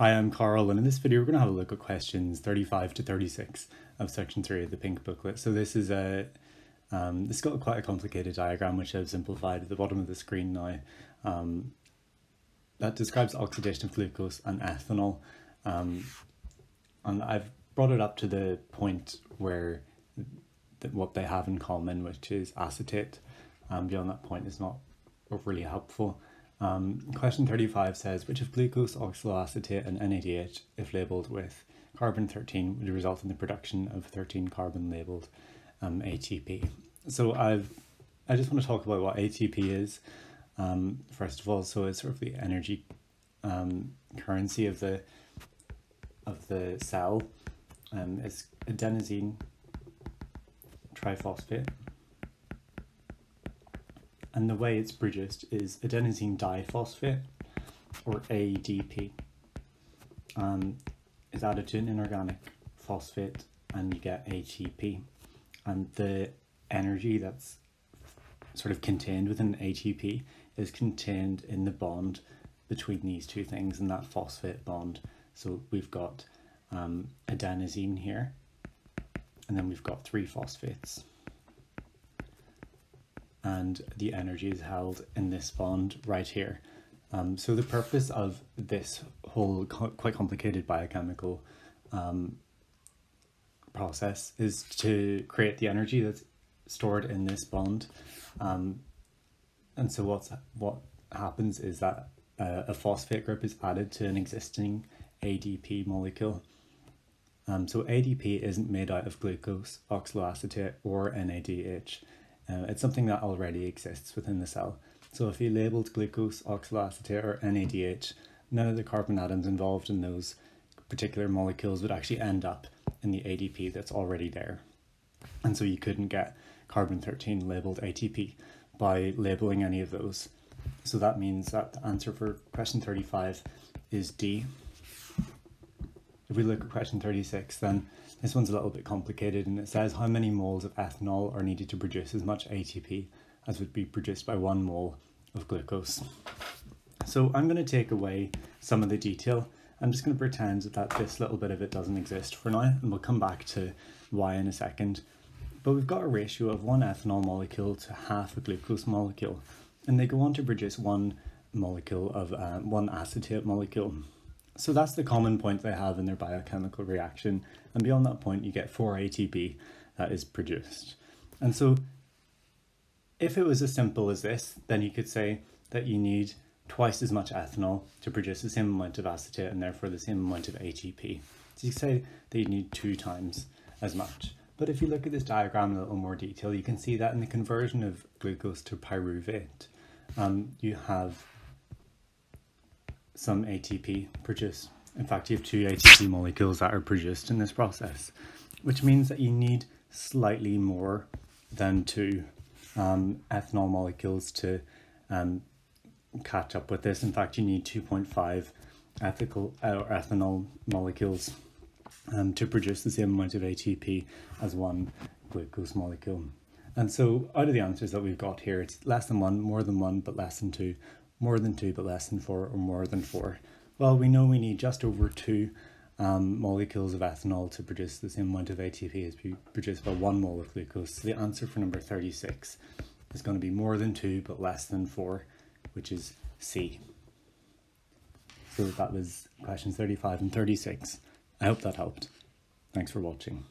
Hi, I'm Carl, and in this video we're going to have a look at questions 35 to 36 of section 3 of the pink booklet. So this is a, um, this got quite a complicated diagram which I've simplified at the bottom of the screen now. Um, that describes oxidation of glucose and ethanol. Um, and I've brought it up to the point where th what they have in common, which is acetate. Um, beyond that point is not really helpful. Um, question 35 says, which of glucose, oxaloacetate and NADH, if labelled with carbon 13, would result in the production of 13 carbon labelled um, ATP? So I've, I just want to talk about what ATP is, um, first of all. So it's sort of the energy um, currency of the, of the cell. Um, it's adenosine triphosphate and the way it's produced is adenosine diphosphate or ADP um, is added to an inorganic phosphate and you get ATP and the energy that's sort of contained within ATP is contained in the bond between these two things and that phosphate bond. So we've got um, adenosine here and then we've got three phosphates and the energy is held in this bond right here. Um, so the purpose of this whole co quite complicated biochemical um, process is to create the energy that's stored in this bond. Um, and so what's, what happens is that uh, a phosphate group is added to an existing ADP molecule. Um, so ADP isn't made out of glucose, oxaloacetate or NADH. Uh, it's something that already exists within the cell. So if you labelled glucose, oxaloacetate or NADH, none of the carbon atoms involved in those particular molecules would actually end up in the ADP that's already there. And so you couldn't get carbon-13 labelled ATP by labelling any of those. So that means that the answer for question 35 is D. If we look at question 36, then this one's a little bit complicated and it says how many moles of ethanol are needed to produce as much ATP as would be produced by one mole of glucose. So I'm going to take away some of the detail. I'm just going to pretend that this little bit of it doesn't exist for now and we'll come back to why in a second. But we've got a ratio of one ethanol molecule to half a glucose molecule and they go on to produce one molecule of uh, one acetate molecule. So that's the common point they have in their biochemical reaction. And beyond that point, you get 4 ATP that is produced. And so if it was as simple as this, then you could say that you need twice as much ethanol to produce the same amount of acetate and therefore the same amount of ATP. So you say that you need two times as much. But if you look at this diagram in a little more detail, you can see that in the conversion of glucose to pyruvate, um, you have some ATP produced. In fact, you have two ATP molecules that are produced in this process, which means that you need slightly more than two um, ethanol molecules to um, catch up with this. In fact, you need 2.5 ethical, uh, ethanol molecules um, to produce the same amount of ATP as one glucose molecule. And so out of the answers that we've got here, it's less than one, more than one, but less than two more than two but less than four or more than four? Well, we know we need just over two um, molecules of ethanol to produce the same amount of ATP as we produced by one mole of glucose. So the answer for number 36 is going to be more than two but less than four, which is C. So that was questions 35 and 36. I hope that helped. Thanks for watching.